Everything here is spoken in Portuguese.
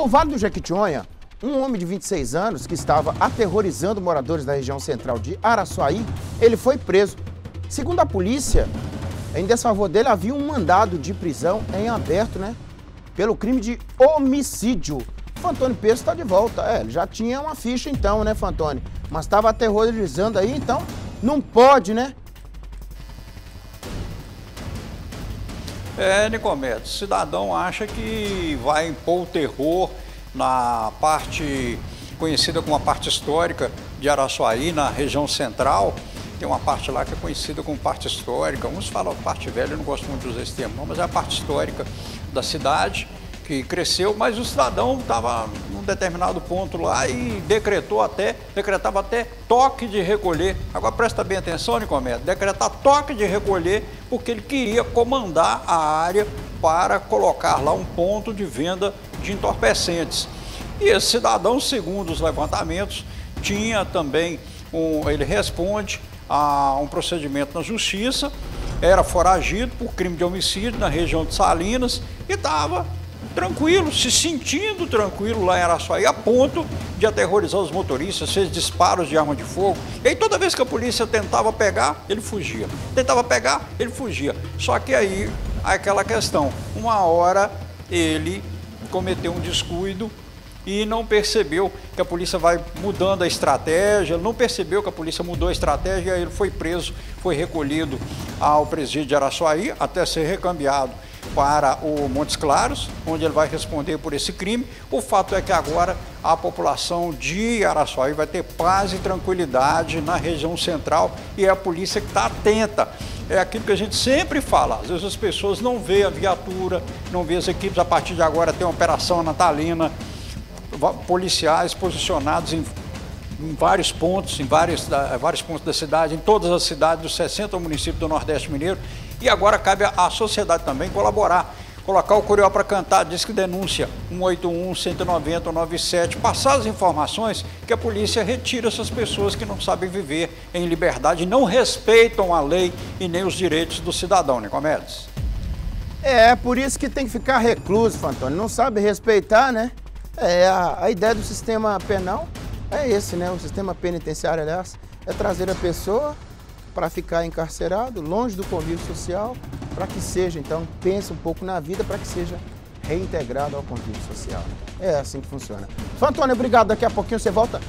No Vale do Jequitinhonha, um homem de 26 anos que estava aterrorizando moradores da região central de Araçuaí, ele foi preso. Segundo a polícia, em desfavor dele havia um mandado de prisão em aberto, né? Pelo crime de homicídio. Fantoni Peso está de volta. É, ele já tinha uma ficha então, né, Fantoni? Mas estava aterrorizando aí, então não pode, né? É, Nicomedes, o cidadão acha que vai impor o terror na parte conhecida como a parte histórica de Araçuaí, na região central. Tem uma parte lá que é conhecida como parte histórica. Uns falam parte velha, eu não gosto muito de usar esse termo, mas é a parte histórica da cidade que cresceu, mas o cidadão estava num determinado ponto lá e decretou até, decretava até toque de recolher. Agora presta bem atenção, Nicomedes, decretar toque de recolher porque ele queria comandar a área para colocar lá um ponto de venda de entorpecentes. E esse cidadão, segundo os levantamentos, tinha também um, ele responde a um procedimento na justiça, era foragido por crime de homicídio na região de Salinas e estava tranquilo, se sentindo tranquilo lá em Araçuaí, a ponto de aterrorizar os motoristas, fez disparos de arma de fogo. E aí toda vez que a polícia tentava pegar, ele fugia. Tentava pegar, ele fugia. Só que aí, aquela questão, uma hora ele cometeu um descuido e não percebeu que a polícia vai mudando a estratégia, não percebeu que a polícia mudou a estratégia, ele foi preso, foi recolhido ao presídio de Araçuaí até ser recambiado para o Montes Claros, onde ele vai responder por esse crime. O fato é que agora a população de Araçuaí vai ter paz e tranquilidade na região central e é a polícia que está atenta. É aquilo que a gente sempre fala, às vezes as pessoas não vê a viatura, não vê as equipes, a partir de agora tem uma operação natalina, policiais posicionados em, em vários pontos, em vários, vários pontos da cidade, em todas as cidades dos 60 municípios do Nordeste Mineiro, e agora cabe à sociedade também colaborar. Colocar o Curió para cantar, diz que denúncia 181, 190, 97, passar as informações que a polícia retira essas pessoas que não sabem viver em liberdade, não respeitam a lei e nem os direitos do cidadão, Nicomedes. É, por isso que tem que ficar recluso, Fantônio. Não sabe respeitar, né? É, a, a ideia do sistema penal é esse, né? O sistema penitenciário, aliás, é trazer a pessoa para ficar encarcerado, longe do convívio social, para que seja, então, pense um pouco na vida, para que seja reintegrado ao convívio social. É assim que funciona. Fantônio, obrigado. Daqui a pouquinho você volta